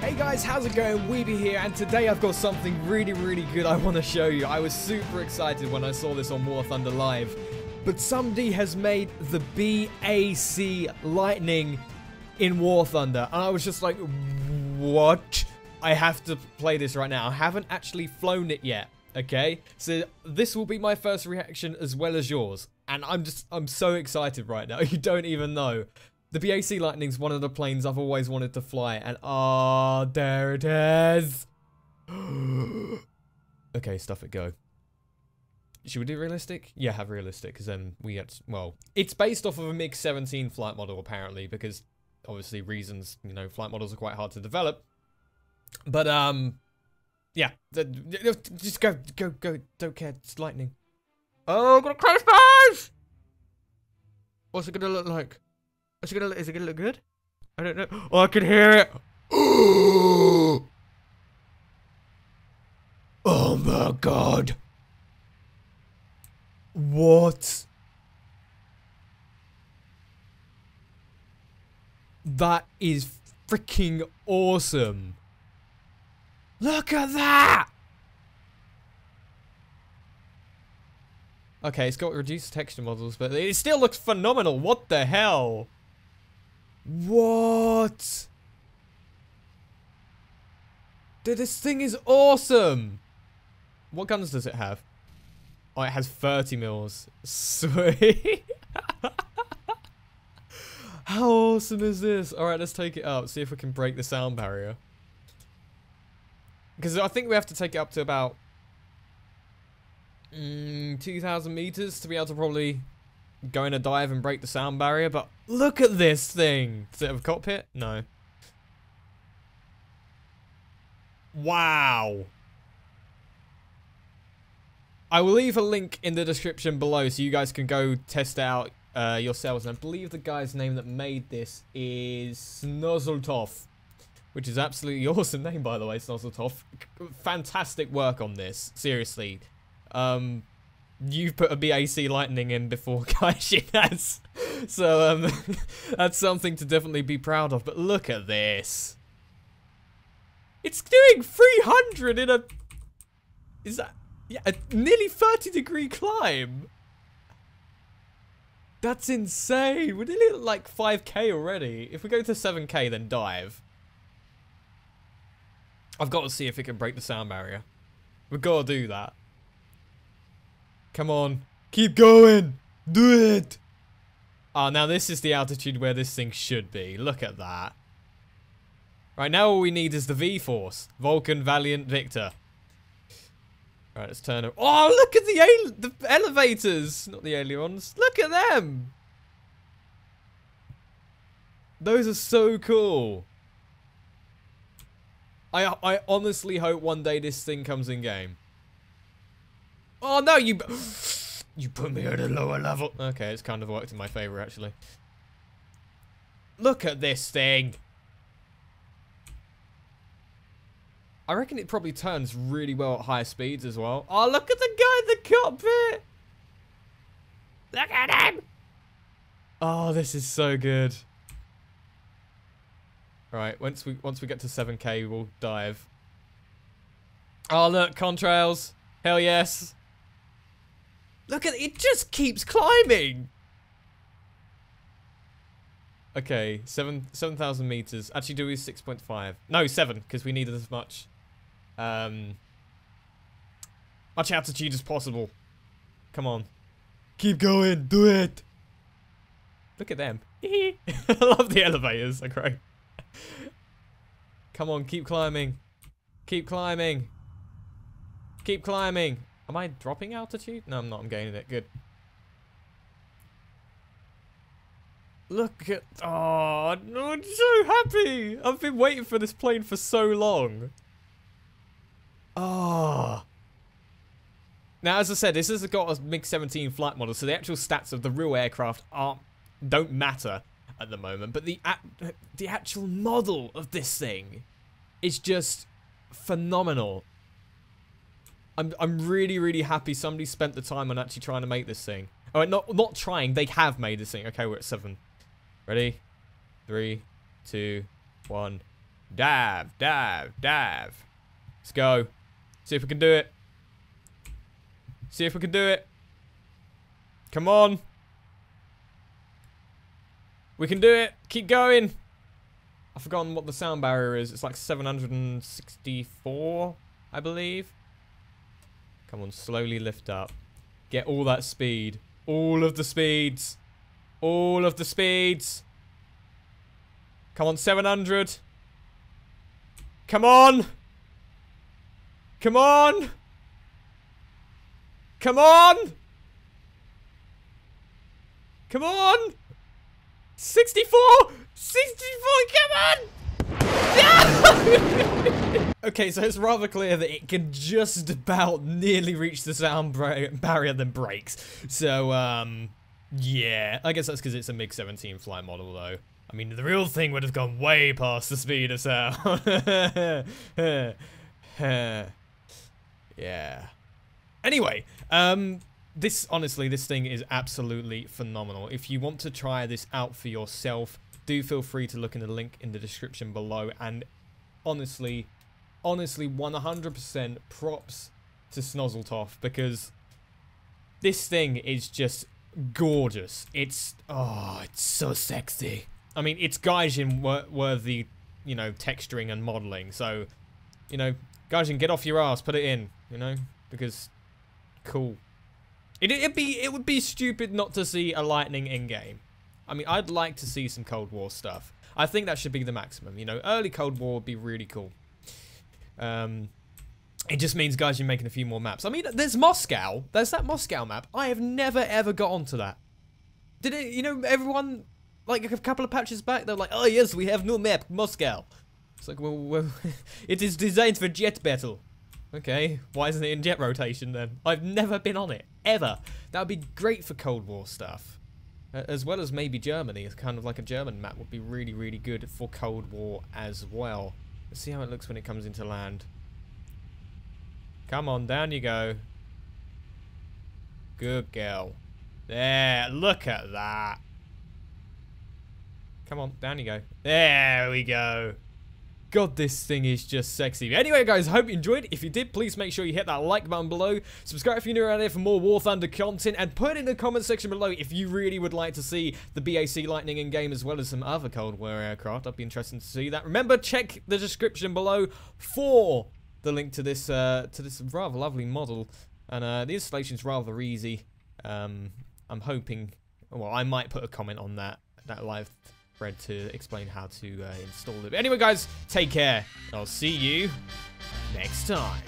Hey guys, how's it going? WeBe here, and today I've got something really, really good I want to show you. I was super excited when I saw this on War Thunder Live, but somebody has made the BAC Lightning in War Thunder, and I was just like, what? I have to play this right now. I haven't actually flown it yet, okay? So this will be my first reaction as well as yours, and I'm just, I'm so excited right now. You don't even know. The BAC Lightning's one of the planes I've always wanted to fly, and ah, oh, there it is. okay, stuff it, go. Should we do realistic? Yeah, have realistic, because then we get, well, it's based off of a MiG-17 flight model, apparently, because obviously reasons, you know, flight models are quite hard to develop. But, um, yeah, just go, go, go, don't care, it's lightning. Oh, I'm gonna my! What's it gonna look like? Is it gonna is it gonna look good? I don't know. Oh, I can hear it. oh my god. What? That is freaking awesome. Look at that! Okay, it's got reduced texture models, but it still looks phenomenal. What the hell? What? Dude, this thing is awesome. What guns does it have? Oh, it has 30 mils. Sweet. How awesome is this? Alright, let's take it up. See if we can break the sound barrier. Because I think we have to take it up to about mm, 2,000 meters to be able to probably go to dive and break the sound barrier, but look at this thing. Does it a cockpit? No. Wow. I will leave a link in the description below so you guys can go test out uh, yourselves. And I believe the guy's name that made this is Snozzeltoff. Which is absolutely awesome name, by the way, Snozzeltoff. Fantastic work on this. Seriously. Um, you've put a BAC Lightning in before Gaijin has. So um, that's something to definitely be proud of. But look at this. It's doing 300 in a... Is that... Yeah, a nearly 30 degree climb. That's insane. We're nearly at like 5k already. If we go to 7k, then dive. I've got to see if it can break the sound barrier. We've got to do that. Come on. Keep going. Do it. Oh, now this is the altitude where this thing should be. Look at that. Right, now all we need is the V-Force. Vulcan, Valiant, Victor. Right, let's turn it. Oh, look at the, the elevators. Not the ailerons. Look at them. Those are so cool. I I honestly hope one day this thing comes in game. Oh no, you you put me at a lower level. Okay, it's kind of worked in my favor actually. Look at this thing. I reckon it probably turns really well at higher speeds as well. Oh, look at the guy in the cockpit. Look at him. Oh, this is so good. All right, once we once we get to 7k, we'll dive. Oh, look, contrails. Hell yes. Look at it, just keeps climbing. Okay, seven seven thousand meters. Actually, do we six point five? No, seven because we needed as much, um, much altitude as possible. Come on, keep going, do it. Look at them. I love the elevators. They're great. Come on, keep climbing, keep climbing, keep climbing. Am I dropping altitude? No, I'm not. I'm gaining it. Good. Look at... Oh, I'm so happy. I've been waiting for this plane for so long. Oh. Now, as I said, this has got a MiG-17 flight model, so the actual stats of the real aircraft aren't don't matter at the moment. But the the actual model of this thing is just phenomenal. I'm I'm really really happy somebody spent the time on actually trying to make this thing. Oh, not not trying. They have made this thing. Okay, we're at seven. Ready? Three, two, one. Dive, dive, dive. Let's go. See if we can do it. See if we can do it. Come on. We can do it. Keep going. I've forgotten what the sound barrier is. It's like 764, I believe. Come on, slowly lift up. Get all that speed. All of the speeds. All of the speeds. Come on, 700. Come on. Come on. Come on. Come on. 64. 64. Come on. okay, so it's rather clear that it can just about nearly reach the sound barrier then breaks. So, um, yeah. I guess that's because it's a MiG-17 flight model, though. I mean, the real thing would have gone way past the speed of sound. yeah. Anyway, um, this, honestly, this thing is absolutely phenomenal. If you want to try this out for yourself, do feel free to look in the link in the description below. And honestly, honestly, 100% props to Snozzeltoff because this thing is just gorgeous. It's, oh, it's so sexy. I mean, it's Gaijin worthy, you know, texturing and modeling. So, you know, Gaijin, get off your ass, put it in, you know, because cool. It, it'd be, it would be stupid not to see a lightning in game. I mean, I'd like to see some Cold War stuff. I think that should be the maximum. You know, early Cold War would be really cool. Um, it just means guys, you're making a few more maps. I mean, there's Moscow. There's that Moscow map. I have never ever got onto that. Did it? You know, everyone like a couple of patches back, they're like, oh yes, we have new map, Moscow. It's like, well, well it is designed for jet battle. Okay, why isn't it in jet rotation then? I've never been on it, ever. That would be great for Cold War stuff. As well as maybe Germany, it's kind of like a German map would be really, really good for Cold War as well. Let's see how it looks when it comes into land. Come on, down you go. Good girl. There, look at that. Come on, down you go. There we go. God, this thing is just sexy. Anyway, guys, hope you enjoyed. If you did, please make sure you hit that like button below. Subscribe if you're new around here for more War Thunder content. And put in the comment section below if you really would like to see the BAC Lightning in game as well as some other Cold War aircraft. I'd be interested to see that. Remember, check the description below for the link to this uh, to this rather lovely model. And uh, the installation is rather easy. Um, I'm hoping, well, I might put a comment on that that live thread to explain how to uh, install it. But anyway, guys, take care. I'll see you next time.